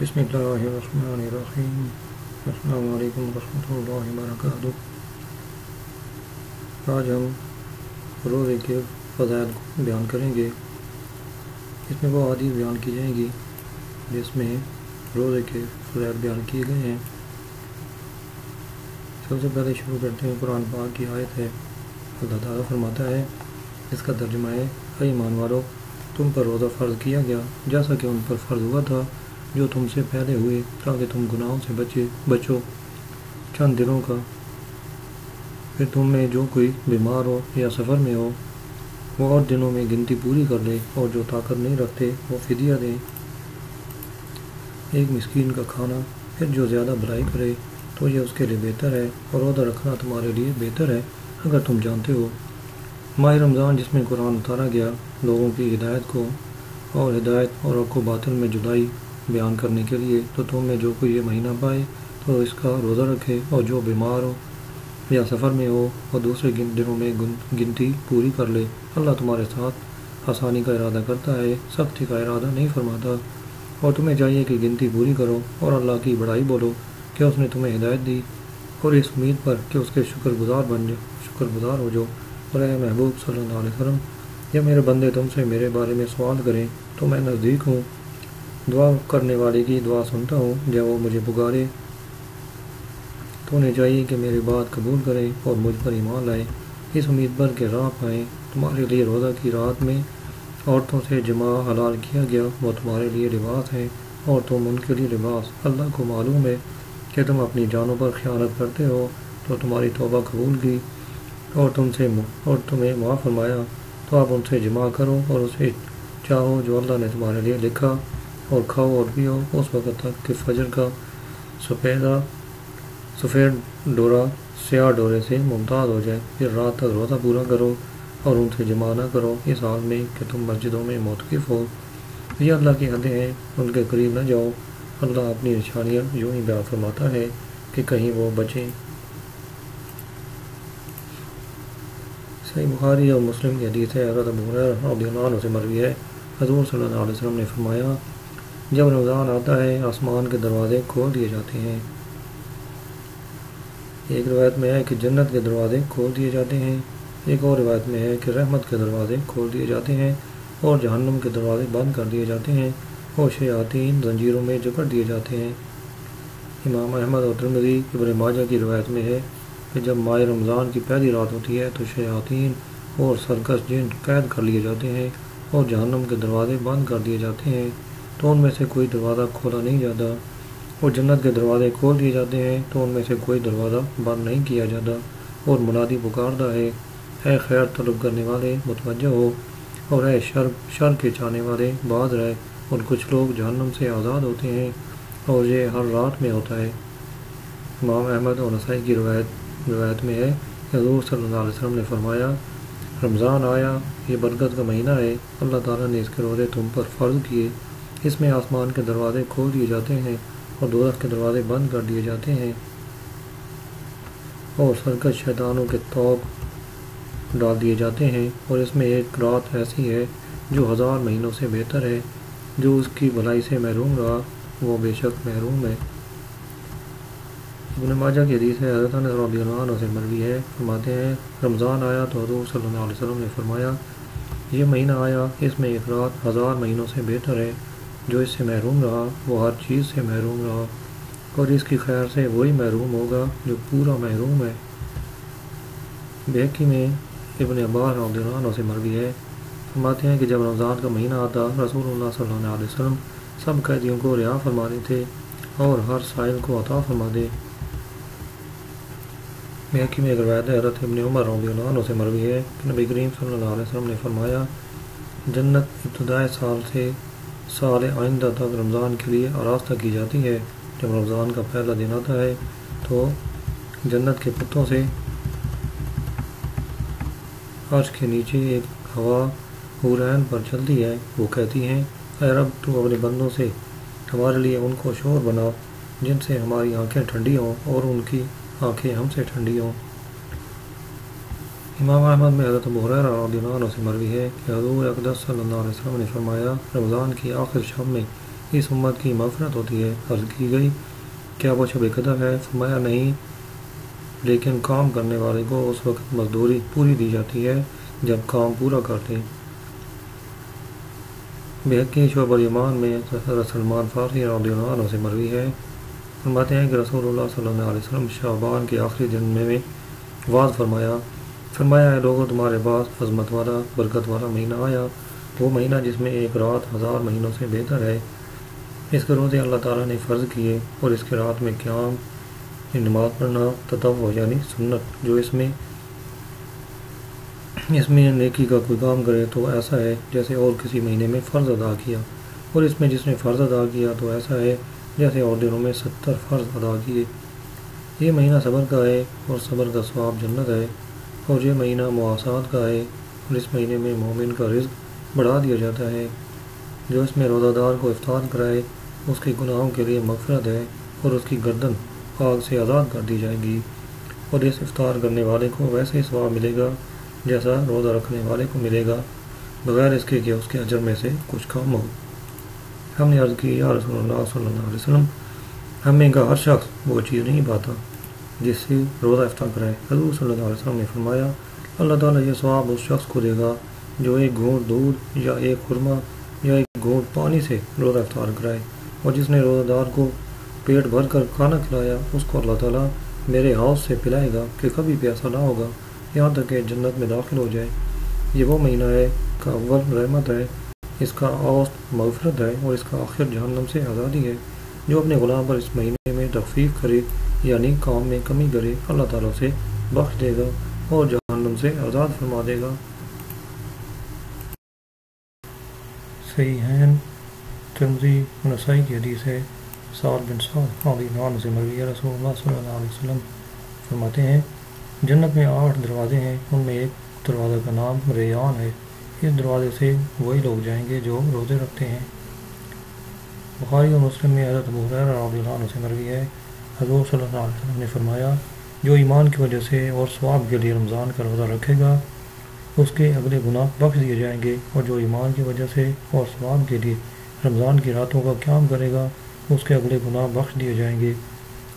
بسم اللہ الرحمن الرحیم السلام علیکم ورحمۃ اللہ وبرکاتہ آج ہم روزے کے فضائل کو بیان کریں گے۔ اس میں وہ حدیث بیان کی جائیں گی جس میں روزے کے فضائل بیان کیے گئے ہیں۔ سب سے پہلے شروع کرتے ہیں۔ قرآن پاک کی آیت ہے۔ اللہ تعالیٰ فرماتا ہے، اس کا ترجمہ ہے، اے ایمان والو، تم پر روزہ فرض کیا گیا، جیسا کہ ان پر فرض ہوا تھا۔ جو تم سے پہلے ہوئے، تاکہ تم گناہوں سے بچے، بچو۔ چند دنوں کا۔ پھر تم میں جو کوئی بیمار ہو یا سفر میں ہو، وہ اور دنوں میں گنتی پوری کر لے اور جو طاقت نہیں رکھتے، وہ فدیہ دیں ایک مسکین کا کھانا، پھر جو زیادہ بھلائی کرے، تو یہ اس کے لیے بہتر ہے اور روزہ رکھنا تمہارے لیے بہتر ہے، اگر تم جانتے ہو۔ ماہ رمضان، جس میں قرآن اتارا گیا، لوگوں کی ہدایت کو اور ہدایت اور کو باطل میں جدائی۔ بیان کرنے کے لیے، تو تم میں جو کوئی یہ مہینہ پائے، تو اس کا روزہ رکھے اور جو بیمار ہو یا سفر میں ہو اور دوسرے دنوں میں گنتی پوری کر لے۔ اللہ تمہارے ساتھ آسانی کا ارادہ کرتا ہے، سختی کا ارادہ نہیں فرماتا۔ اور تمہیں چاہیے کہ گنتی پوری کرو اور اللہ کی بڑائی بولو کہ اس نے تمہیں ہدایت دی۔ اور اس امید پر کہ اس کے شکر گزار بن جاؤ شکر گزار ہو جاؤ۔ اور اے محبوب صلی اللہ علیہ وسلم جب میرے بندے تم سے میرے بارے میں سوال کریں تو میں نزدیک ہوں۔ دعا کرنے والے کی دعا سنتا ہوں، جب وہ مجھے پکارے، تو انہیں چاہیے کہ میری بات قبول کریں اور مجھ پر ایمان لائیں۔ اس امید پر کہ راہ پائیں۔ تمہارے لیے روزہ کی رات میں عورتوں سے جمع حلال کیا گیا، وہ تمہارے لیے لباس ہے اور تم ان کے لیے لباس اللہ کو معلوم ہے کہ تم اپنی جانوں پر خیانت کرتے ہو۔ تو تمہاری توبہ قبول کی اور تم سے اور تمہیں معاف فرمایا۔ تو آپ ان سے جمع کرو اور اسے چاہو جو اللہ نے تمہارے لیے لکھا۔ اور کھاؤ اور پیو اس وقت تک کہ فجر کا سفیدہ سفید ڈورا، سیاہ ڈورے سے ممتاز ہو جائے۔ پھر رات تک روزہ پورا کرو اور ان سے جمع نہ کرو۔ اس حال میں کہ تم مسجدوں میں متقف ہو۔ یہ اللہ کی حدیں ہیں، ان کے قریب نہ جاؤ۔ اللہ اپنی نشانیاں یوں ہی بیان فرماتا ہے کہ کہیں وہ بچیں۔ صحیح بخاری اور مسلم کی حدیث ہے، حضرت رضی اللہ عنہ سے مروی ہے۔ حضور صلی اللہ علیہ وسلم نے فرمایا جب رمضان آتا ہے، آسمان کے دروازے کھول دیے جاتے ہیں۔ ایک روایت میں ہے کہ جنت کے دروازے کھول دیے جاتے ہیں۔ ایک اور روایت میں ہے کہ رحمت کے دروازے کھول دیے جاتے ہیں اور جہنم کے دروازے بند کر دیے جاتے ہیں اور شیاطین زنجیروں میں جکڑ دیے جاتے ہیں۔ امام احمد اور ترمزی ابن ماجہ کی روایت میں ہے کہ جب ماہ رمضان کی پہلی رات ہوتی ہے تو شیاطین اور سرکس جن قید کر لیے جاتے ہیں اور جہنم کے دروازے بند کر دیے جاتے ہیں۔ تو ان میں سے کوئی دروازہ کھولا نہیں جاتا اور جنت کے دروازے کھول دیے جاتے ہیں تو ان میں سے کوئی دروازہ بند نہیں کیا جاتا اور منادی پکاردہ ہے۔ اے خیر طلب کرنے والے، متوجہ ہو اور اے شر شر کے چاہنے والے بعد رہے اور کچھ لوگ جہنم سے آزاد ہوتے ہیں اور یہ ہر رات میں ہوتا ہے۔ امام احمد اور نسائی کی روایت روایت میں ہے، حضور صلی اللہ علیہ وسلم نے فرمایا، رمضان آیا، یہ برکت کا مہینہ ہے، اللہ تعالیٰ نے اس کے روزے تم پر فرض کیے۔ اس میں آسمان کے دروازے کھول دیے جاتے ہیں اور دولت کے دروازے بند کر دیے جاتے ہیں۔ اور سرکش شیطانوں کے توق ڈال دیے جاتے ہیں۔ اور اس میں ایک رات ایسی ہے جو ہزار مہینوں سے بہتر ہے، جو اس کی بھلائی سے محروم رہا۔ وہ بے شک محروم ہے۔ ابن ماجہ کی حدیث ہے، حضرت رضی اللہ عنہ سے مروی ہے۔ فرماتے ہیں، رمضان آیا تو حضور صلی اللہ علیہ وسلم نے فرمایا، یہ مہینہ آیا، اس میں ایک رات ہزار مہینوں سے بہتر ہے۔ جو اس سے محروم رہا، وہ ہر چیز سے محروم رہا اور اس کی خیر سے وہی محروم ہوگا جو پورا محروم ہے۔ بہکی میں ابن عبار رضی اللہ عنہ سے مروی ہے۔ فرماتے ہیں کہ جب رمضان کا مہینہ آتا، رسول اللہ صلی اللہ علیہ وسلم سب قیدیوں کو رہا فرما دیتے اور ہر سائل کو عطا فرما دے۔ محکی میں ایک روایت حضرت ابن عمر رضی اللہ عنہ سے مروی ہے کہ نبی کریم صلی اللہ علیہ وسلم نے فرمایا، جنت ابتدائے سال سے سال آئندہ تک رمضان کے لیے آراستہ کی جاتی ہے۔ جب رمضان کا پہلا دن آتا ہے تو جنت کے پتوں سے عرش کے نیچے ایک ہوا حورین پر چلتی ہے۔ وہ کہتی ہیں، اے رب، تو اپنے بندوں سے ہمارے لیے ان کو شور بنا جن سے ہماری آنکھیں ٹھنڈی ہوں اور ان کی آنکھیں ہم سے ٹھنڈی ہوں۔ امام احمد میں حضرت بحریر عنہ سے مروی ہے کہ حضور اقدس صلی اللہ علیہ وسلم نے فرمایا، رمضان کی آخر شب میں اس امت کی مغفرت ہوتی ہے، عرض کی گئی، کیا وہ شب قدر ہے؟ فرمایا، نہیں، لیکن کام کرنے والے کو اس وقت مزدوری پوری دی جاتی ہے جب کام پورا کرتے بحقی شعب المان میں سلمان فارسی رضی اللہ عنہ سے مروی ہے۔ فرماتے ہیں کہ رسول اللہ صلی اللہ علیہ وسلم شعبان کے آخری دن میں واضح فرمایا فرمایا ہے، لوگوں، تمہارے پاس عظمت والا، برکت والا مہینہ آیا۔ وہ مہینہ جس میں ایک رات ہزار مہینوں سے بہتر ہے۔ اس کے روزے اللہ تعالیٰ نے فرض کیے اور اس کے رات میں قیام یعنی نماز پڑھنا تطو یعنی سنت۔ جو اس میں اس میں نیکی کا کوئی کام کرے تو ایسا ہے جیسے اور کسی مہینے میں فرض ادا کیا۔ اور اس میں جس نے فرض ادا کیا تو ایسا ہے جیسے اور دنوں میں ستر فرض ادا کیے۔ یہ مہینہ صبر کا ہے اور صبر کا ثواب جنت ہے۔ اور یہ مہینہ مواصلات کا ہے اور اس مہینے میں مومن کا رزق بڑھا دیا جاتا ہے۔ جو اس میں روزہ دار کو افطار کرائے، اس کے گناہوں کے لیے مغفرت ہے اور اس کی گردن آگ سے آزاد کر دی جائے گی۔ اور اس افطار کرنے والے کو ویسے ہی ثواب ملے گا جیسا روزہ رکھنے والے کو ملے گا، بغیر اس کے کہ اس کے اجر میں سے کچھ کم ہو۔ ہم نے عرض کی، یا رسول اللہ صلی اللہ علیہ وسلم ہمیں کا ہر شخص وہ چیز نہیں پاتا۔ جس سے روزہ افطار کرائے، حضور صلی اللہ علیہ وسلم نے فرمایا، اللہ تعالیٰ یہ ثواب اس شخص کو دے گا جو ایک گھونٹ دودھ یا ایک خرما یا ایک گھونٹ پانی سے روزہ افطار کرائے اور جس نے روزہ دار کو پیٹ بھر کر کھانا کھلایا، اس کو اللہ تعالیٰ میرے ہاؤس سے پلائے گا کہ کبھی پیاسا نہ ہوگا، یہاں تک کہ جنت میں داخل ہو جائے۔ یہ وہ مہینہ ہے کا اول رحمت ہے، اس کا اوسط مغفرت ہے اور اس کا آخر جہنم سے آزادی ہے۔ جو اپنے غلام پر اس مہینے میں تخفیف کرے یعنی کام میں کمی کرے اللہ تعالیٰ سے بخش دے گا اور جہنم سے آزاد فرما دے گا۔ صحیح ہے۔ تنظی نسائی کی حدیث ہے۔ سعد بن سعد علی نان سے مروی رسول اللہ صلی اللہ علیہ وسلم فرماتے ہیں، جنت میں آٹھ دروازے ہیں، ان میں ایک دروازہ کا نام ریان ہے۔ اس دروازے سے وہی لوگ جائیں گے جو روزے رکھتے ہیں۔ بخاری اور مسلم میں حضرت رضی اللہ عنہ سے مروی ہے۔ حضور صلی اللہ علیہ وسلم نے فرمایا، جو ایمان کی وجہ سے اور ثواب کے لیے رمضان کا روزہ رکھے گا، اس کے اگلے گناہ بخش دیے جائیں گے اور جو ایمان کی وجہ سے اور ثواب کے لیے رمضان کی راتوں کا قیام کرے گا، اس کے اگلے گناہ بخش دیے جائیں گے۔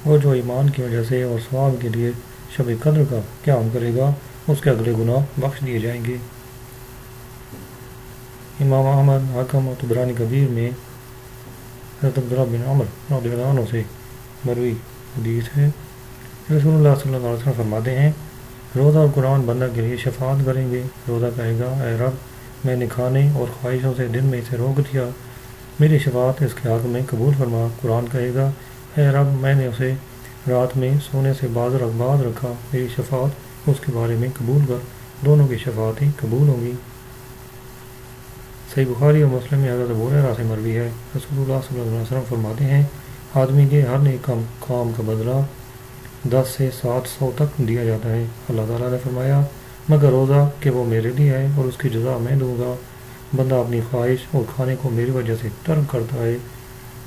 اور جو ایمان کی وجہ سے اور ثواب کے لیے شب قدر کا قیام کرے گا، اس کے اگلے گناہ بخش دیے جائیں گے۔ امام احمد حکم اور تبرانی کبیر میں حضرت عبداللہ بن عمر رضی اللہ عنہ سے مروی۔ حدیث ہے۔ رسول اللہ صلی اللہ علیہ وسلم فرماتے ہیں، روزہ اور قرآن بندہ کے لیے شفاعت کریں گے۔ روزہ کہے گا، اے رب، میں نے کھانے اور خواہشوں سے دن میں اسے روک دیا۔ میری شفاعت اس کے حق میں قبول فرما۔ قرآن کہے گا، اے رب، میں نے اسے رات میں سونے سے باز بعد رکھا۔ میری شفاعت اس کے بارے میں قبول کر۔ دونوں کی شفاعتیں قبول ہوں گی۔ صحیح بخاری اور مسلم میں حضرت بورہ سے مروی ہے۔ رسول اللہ صلی اللہ علیہ وسلم فرماتے ہیں آدمی کے ہر نیک کام کا بدلہ دس سے سات سو تک دیا جاتا ہے۔ اللہ تعالیٰ نے فرمایا، مگر روزہ کہ وہ میرے لیے ہے اور اس کی جزا میں دوں گا۔ بندہ اپنی خواہش اور کھانے کو میری وجہ سے ترک کرتا ہے۔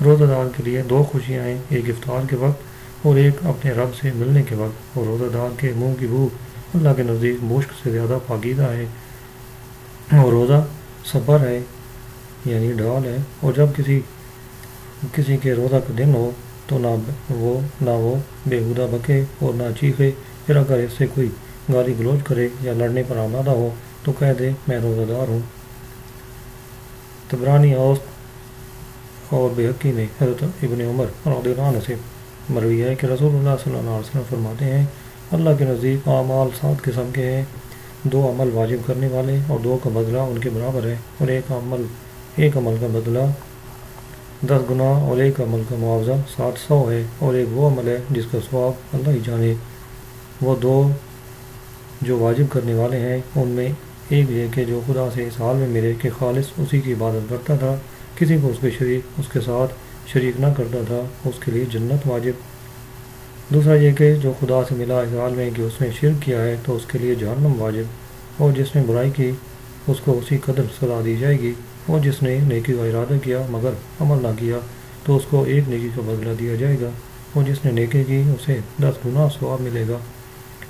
روزہ دار کے لیے دو خوشیاں ہیں، ایک افطار کے وقت اور ایک اپنے رب سے ملنے کے وقت۔ اور روزہ دار کے منہ کی بھوک اللہ کے نزدیک مشک سے زیادہ پاکیدہ ہے۔ اور روزہ سفر ہے یعنی ڈھال ہے۔ اور جب کسی کسی کے روزہ کا دن ہو تو نہ وہ نہ وہ بےحودہ بکے، اور نہ چیخے پھر اگر اس سے کوئی گالی گلوچ کرے یا لڑنے پر آمادہ ہو، تو کہہ دے، میں روزہ دار ہوں۔ تبرانی اوسط اور بحقی میں حضرت ابن عمر رضی اللہ عنہ سے مروی ہے کہ رسول اللہ صلی اللہ علیہ وسلم فرماتے ہیں، اللہ کے نزدیک اعمال سات قسم کے ہیں، دو عمل واجب کرنے والے اور دو کا بدلہ ان کے برابر ہے، اور ایک عمل ایک عمل کا بدلہ دس گناہ اور ایک عمل کا معاوضہ سات سو ہے اور ایک وہ عمل ہے جس کا ثواب اللہ ہی جانے۔ وہ دو جو واجب کرنے والے ہیں، ان میں ایک یہ کہ جو خدا سے اس حال میں ملے کہ خالص اسی کی عبادت کرتا تھا، کسی کو اس کے شریک، اس کے ساتھ شریک نہ کرتا تھا، اس کے لیے جنت واجب۔ دوسرا یہ کہ جو خدا سے ملا اس حال میں کہ اس نے شرک کیا ہے، تو اس کے لیے جہنم واجب۔ اور جس نے برائی کی، اس کو اسی قدر سزا دی جائے گی۔ اور جس نے نیکی کا ارادہ کیا مگر عمل نہ کیا تو اس کو ایک نیکی کا بدلہ دیا جائے گا۔ اور جس نے نیکی کی اسے دس گنا ثواب ملے گا۔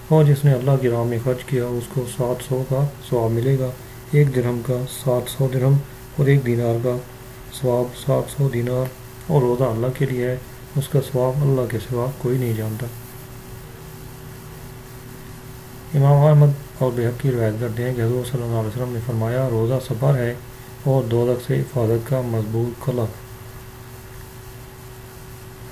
اور جس نے اللہ کی راہ میں خرچ کیا اس کو سات سو کا ثواب ملے گا۔ ایک درہم کا سات سو درہم اور ایک دینار کا ثواب سات سو دینار اور روزہ اللہ کے لیے ہے۔ اس کا ثواب اللہ کے سوا کوئی نہیں جانتا۔ امام احمد اور بحقی روایت کرتے ہیں کہ حضور صلی اللہ علیہ وسلم نے فرمایا، روزہ سفر ہے۔ اور دولت سے حفاظت کا مضبوط خلق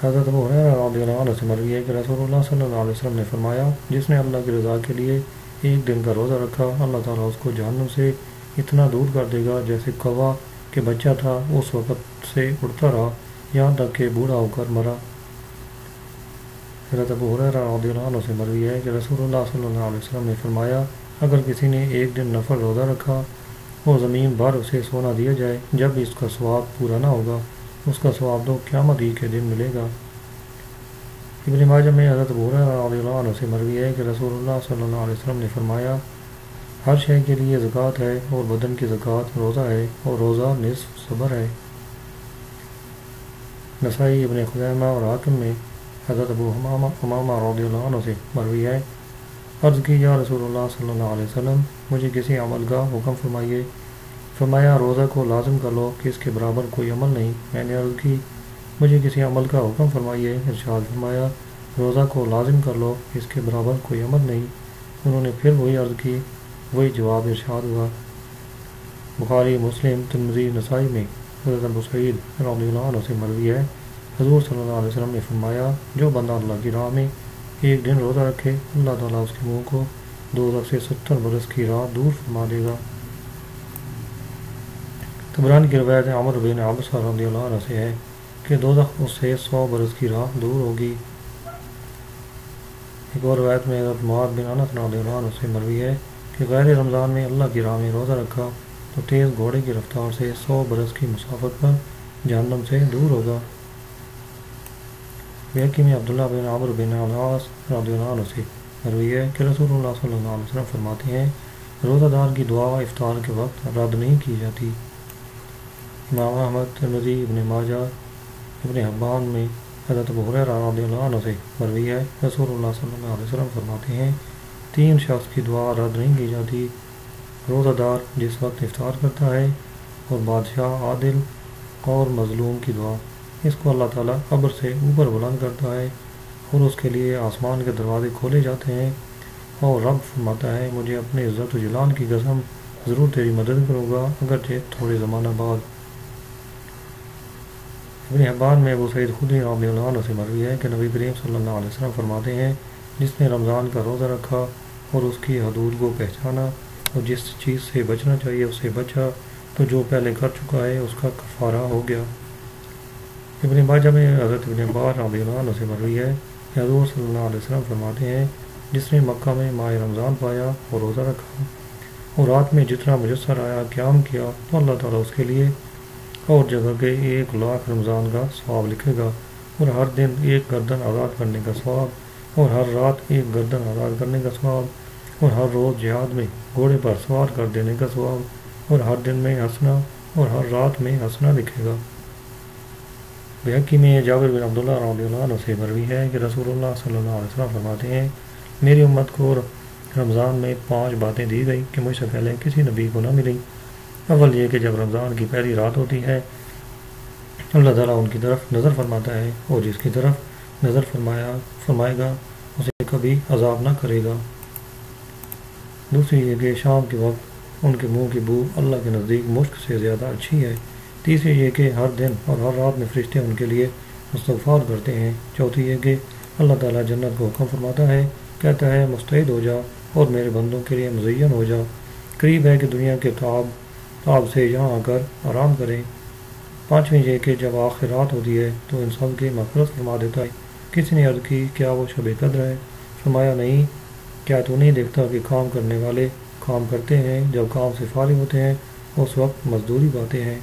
حضرت رضی اللہ عنہ سے مروی ہے کہ رسول اللہ صلی اللہ علیہ وسلم نے فرمایا، جس نے اللہ کی رضا کے لیے ایک دن کا روزہ رکھا، اللہ تعالیٰ اس کو جہنم سے اتنا دور کر دے گا جیسے کوا کے بچہ تھا، اس وقت سے اڑتا رہا، یہاں تک کہ بوڑھا ہو کر مرا۔ حضرت ابو رضی اللہ عنہ سے مروی ہے کہ رسول اللہ صلی اللہ علیہ وسلم نے فرمایا، اگر کسی نے ایک دن نفر روزہ رکھا وہ زمین بھر اسے سونا دیا جائے۔ جب اس کا ثواب پورا نہ ہوگا، اس کا ثواب تو قیامت ہی کے دن ملے گا۔ ابن ماجہ میں حضرت بورہ رضی اللہ عنہ سے مروی ہے کہ رسول اللہ صلی اللہ علیہ وسلم نے فرمایا، ہر شے کے لیے زکوٰۃ ہے اور بدن کی زکوٰۃ روزہ ہے اور روزہ نصف صبر ہے۔ نسائی ابن خزیمہ اور حاکم میں حضرت ابو امامہ رضی اللہ عنہ سے مروی ہے عرض کی، یا رسول اللہ صلی اللہ علیہ وسلم، مجھے کسی عمل کا حکم فرمائیے۔ فرمایا، روزہ کو لازم کر لو کہ اس کے برابر کوئی عمل نہیں۔ میں نے عرض کی، مجھے کسی عمل کا حکم فرمائیے۔ ارشاد فرمایا، روزہ کو لازم کر لو اس کے برابر کوئی عمل نہیں۔ انہوں نے پھر وہی عرض کی، وہی جواب ارشاد ہوا۔ بخاری، مسلم تنظی نسائی میں حضرت ابو سعید رضی اللہ عنہ سے مروی ہے۔ حضور صلی اللہ علیہ وسلم نے فرمایا، جو بندہ اللہ کی راہ میں ایک دن روزہ رکھے، اللہ تعالیٰ اس کے منہ کو دو سے ستر برس کی راہ دور فرما دے گا۔ تبران کی روایت عمر بن عبصہ رضی اللہ عنہ سے ہے کہ دو اس سے سو برس کی راہ دور ہوگی۔ ایک اور روایت میں حضرت معاد بن انس رضی اللہ عنہ سے مروی ہے کہ غیر رمضان میں اللہ کی راہ میں روزہ رکھا تو تیز گھوڑے کی رفتار سے سو برس کی مسافت پر جہنم سے دور ہوگا۔ بیکی میں عبداللہ بن عمر بن عباس رضی اللہ عنہ سے مروی ہے کہ رسول اللہ صلی اللہ علیہ وسلم فرماتے ہیں روزہ دار کی دعا افطار کے وقت رد نہیں کی جاتی۔ امام احمد، ترمذی، ابن ماجہ، ابن حبان میں حضرت رضی اللہ عنہ سے مروی ہے۔ رسول اللہ صلی اللہ علیہ وسلم فرماتے ہیں، تین شخص کی دعا رد نہیں کی جاتی۔ روزہ دار جس وقت افطار کرتا ہے اور بادشاہ عادل اور مظلوم کی دعا۔ اس کو اللہ تعالیٰ قبر سے اوپر بلند کرتا ہے اور اس کے لیے آسمان کے دروازے کھولے جاتے ہیں اور رب فرماتا ہے، مجھے اپنے عزت و جلال کی قسم ضرور تیری مدد کروں گا، اگرچہ تھوڑے زمانہ بعد۔ ابن حبان میں ابو سعید خود رضی اللہ عنہ سے مروی ہے کہ نبی کریم صلی اللہ علیہ وسلم فرماتے ہیں، جس نے رمضان کا روزہ رکھا اور اس کی حدود کو پہچانا اور جس چیز سے بچنا چاہیے، اس سے بچا تو جو پہلے کر چکا ہے، اس کا کفارہ ہو گیا۔ ابن باجہ میں حضرت ابن بار رضی اللہ عنہ سے مروی ہے کہ حضور صلی اللہ علیہ وسلم فرماتے ہیں، جس نے مکہ میں ماہ رمضان پایا اور روزہ رکھا اور رات میں جتنا مجسر آیا، قیام کیا، تو اللہ تعالیٰ اس کے لیے اور جگہ کے ایک لاکھ رمضان کا ثواب لکھے گا اور ہر دن ایک گردن آزاد کرنے کا ثواب اور ہر رات ایک گردن آزاد کرنے کا ثواب اور ہر روز جہاد میں گھوڑے پر سوار کر دینے کا ثواب اور ہر دن میں ہنسنا اور ہر رات میں ہنسنا لکھے گا۔ بحقی میں جاور بن عبداللہ رضی اللہ عنہ سے مروی ہے کہ رسول اللہ صلی اللہ علیہ وسلم فرماتے ہیں، میری امت کو رمضان میں پانچ باتیں دی گئی کہ مجھ سے پہلے کسی نبی کو نہ ملی اول یہ کہ جب رمضان کی پہلی رات ہوتی ہے، اللہ تعالیٰ ان کی طرف نظر فرماتا ہے اور جس کی طرف نظر فرمایا، فرمائے گا، اسے کبھی عذاب نہ کرے گا۔ دوسری یہ کہ شام کے وقت ان کے منہ کی بو اللہ کے نزدیک مشق سے زیادہ اچھی ہے۔ تیسری یہ کہ ہر دن اور ہر رات میں فرشتے ان کے لیے مستغفار کرتے ہیں۔ چوتھی یہ کہ اللہ تعالیٰ جنت کو حکم فرماتا ہے، کہتا ہے، مستعد ہو جا اور میرے بندوں کے لیے مزین ہو جا۔ قریب ہے کہ دنیا کے تعاب آپ سے یہاں آ کر آرام کریں۔ پانچویں یہ کہ جب آخر رات ہوتی ہے تو ان سب کی مفرت فرما دیتا ہے۔ کسی نے عرض کی، کیا وہ شب قدر ہے؟ فرمایا، نہیں، کیا تو نہیں دیکھتا کہ کام کرنے والے کام کرتے ہیں؟ جب کام سے فارغ ہوتے ہیں، اس وقت مزدوری پاتے ہیں۔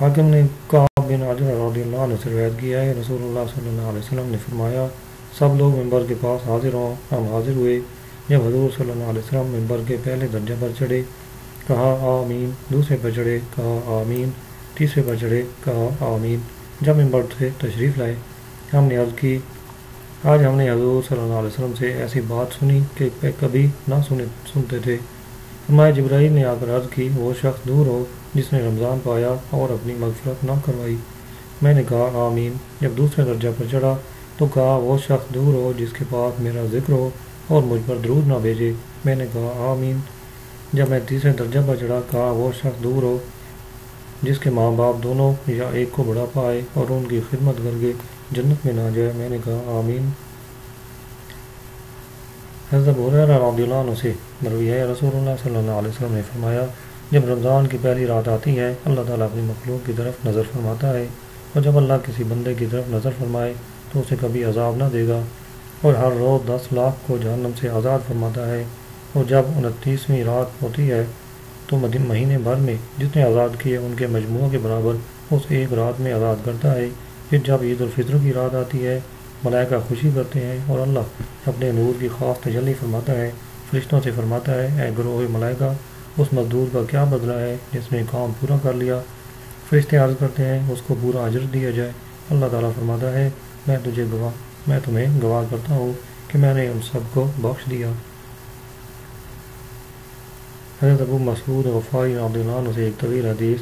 حاکم نے کہا بن رضی اللہ عنہ سے روایت کیا ہے رسول اللہ صلی اللہ علیہ وسلم نے فرمایا، سب لوگ ممبر کے پاس حاضر ہوں۔ ہم حاضر ہوئے۔ جب حضور صلی اللہ علیہ وسلم ممبر کے پہلے درجہ پر چڑھے، کہا، آمین۔ دوسرے پر چڑھے، کہا، آمین۔ تیسرے پر چڑھے، کہا، آمین۔ جب ممبر سے تشریف لائے، ہم نے عرض کی، آج ہم نے حضور صلی اللہ علیہ وسلم سے ایسی بات سنی کہ کبھی نہ سنے، سنتے تھے۔ ہمارے جبرائیل نے آ کر عرض کی، وہ شخص دور ہو جس نے رمضان پایا اور اپنی مغفرت نہ کروائی میں نے کہا، آمین۔ جب دوسرے درجہ پر چڑھا تو کہا، وہ شخص دور ہو جس کے پاس میرا ذکر ہو اور مجھ پر درود نہ بھیجے۔ میں نے کہا، آمین۔ جب میں تیسرے درجہ پر چڑھا، کہا، وہ شخص دور ہو جس کے ماں باپ دونوں یا ایک کو بڑا پائے اور ان کی خدمت کر کے جنت میں نہ جائے، میں نے کہا، آمین۔ حضرت رضی اللہ عنہ سے مروی ہے، رسول اللہ صلی اللہ علیہ وسلم نے فرمایا جب رمضان کی پہلی رات آتی ہے، اللہ تعالیٰ اپنی مخلوق کی طرف نظر فرماتا ہے اور جب اللہ کسی بندے کی طرف نظر فرمائے تو اسے کبھی عذاب نہ دے گا اور ہر روز دس لاکھ کو جہنم سے آزاد فرماتا ہے اور جب انتیسویں رات ہوتی ہے تو مہینے بھر میں جتنے آزاد کیے ان کے مجموعوں کے برابر اس ایک رات میں آزاد کرتا ہے۔ پھر جب عید الفطر کی رات آتی ہے، ملائکہ خوشی کرتے ہیں اور اللہ اپنے نور کی خاص تجلی فرماتا ہے، فرشتوں سے فرماتا ہے، اے گروہ ملائکہ اس مزدور کا کیا بدلہ ہے جس نے کام پورا کر لیا؟ فرشتے عرض کرتے ہیں، اس کو پورا اجر دیا جائے۔ اللہ تعالیٰ فرماتا ہے، میں تجھے گواہ، میں تمہیں گواہ کرتا ہوں کہ میں نے ان سب کو بخش دیا۔ حضرت ابو مسعود غفاری اللہ عنہ سے ایک طویل حدیث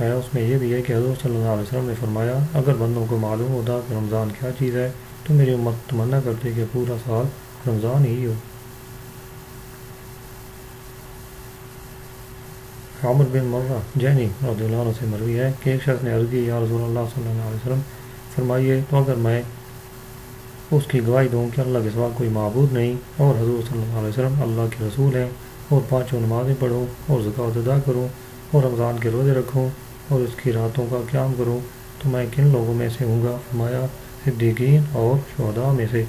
ہے۔ اس میں یہ بھی ہے کہ حضرت صلی اللہ علیہ وسلم نے فرمایا، اگر بندوں کو معلوم ہوتا کہ رمضان کیا چیز ہے، تو میری امت تمنا کرتے کہ پورا سال رمضان ہی ہو۔ عامر بن مرہ جینی رضی اللہ عنہ سے مروی ہے کہ ایک شخص نے عرضی یا رضول اللہ صلی اللہ علیہ وسلم فرمائیے، تو اگر میں اس کی گواہی دوں کہ اللہ کے سوا کوئی معبود نہیں اور حضور صلی اللہ علیہ وسلم اللہ کے رسول ہیں اور پانچوں نمازیں پڑھوں اور زکوٰۃ ادا کروں اور رمضان کے روزے رکھوں اور اس کی راتوں کا قیام کروں تو میں کن لوگوں میں سے ہوں گا؟ فرمایا، صدیقین اور شہداء میں سے۔